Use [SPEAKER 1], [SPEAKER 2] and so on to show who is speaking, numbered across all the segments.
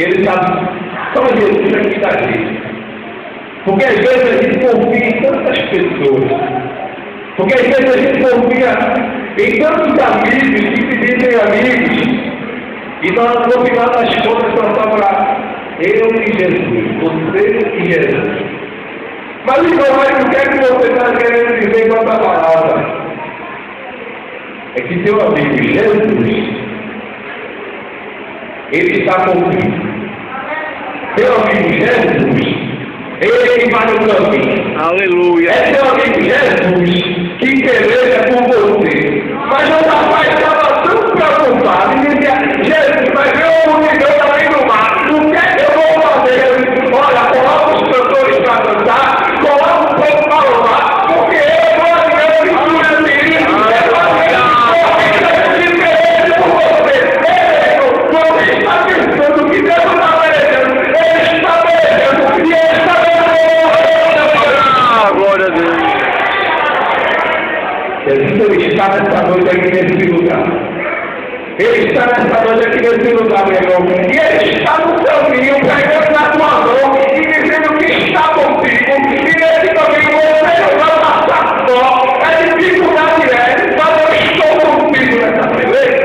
[SPEAKER 1] Ele sabe, só Jesus é que está aqui. Porque às vezes a gente confia em tantas pessoas. Porque às vezes a gente confia em tantos amigos que se dizem amigos. E nós, no final das contas, nós estamos lá. Eu e Jesus, você e Jesus. Mas irmão, mas o que é que você está querendo dizer com essa palavra? É que teu amigo Jesus, ele está contigo. Teu amigo Jesus, ele que vai no caminho.
[SPEAKER 2] Aleluia.
[SPEAKER 1] É teu amigo Jesus que peleja está nessa noite aqui nesse lugar. Ele está nessa noite aqui nesse lugar, meu irmão. E ele está no caminho, pegando na tua mão e dizendo que está contigo. E nesse caminho você não vai passar só. É dificuldade, é. Mas eu estou contigo nessa beleza.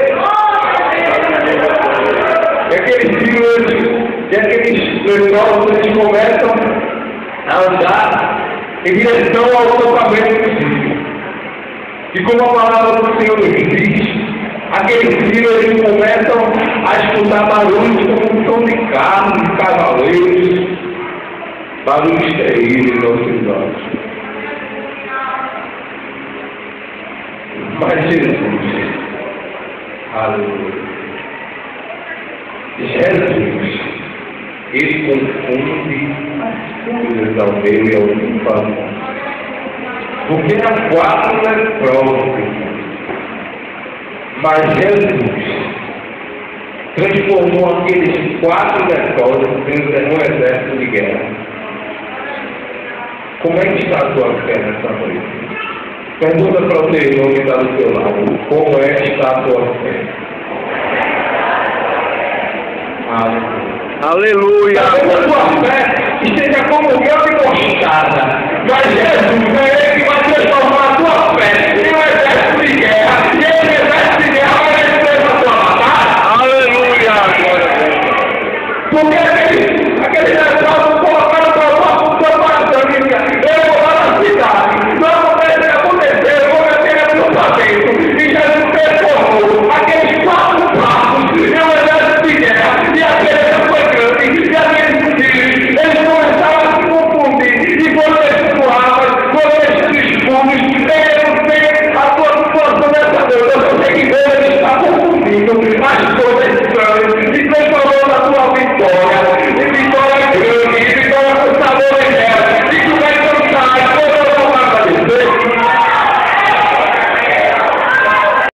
[SPEAKER 1] E aqueles filhos, e aqueles leprosos, eles começam a andar em direção ao. E como a palavra do Senhor nos diz, aqueles filhos começam a escutar barulhos como som de carro, de cavaleiros, barulhos terríveis aos seus olhos. Mas Jesus, aleluia, Jesus, ele confunde as coisas ao meio e ao fim porque eram quatro leprosos. Mas Jesus transformou aqueles quatro leprosos em um exército de guerra. Como é que está a tua fé nessa noite? Pergunta para o teu irmão que está do teu lado. Como é que está a tua fé? Aleluia.
[SPEAKER 2] Aleluia.
[SPEAKER 1] Talvez a tua fé esteja como grão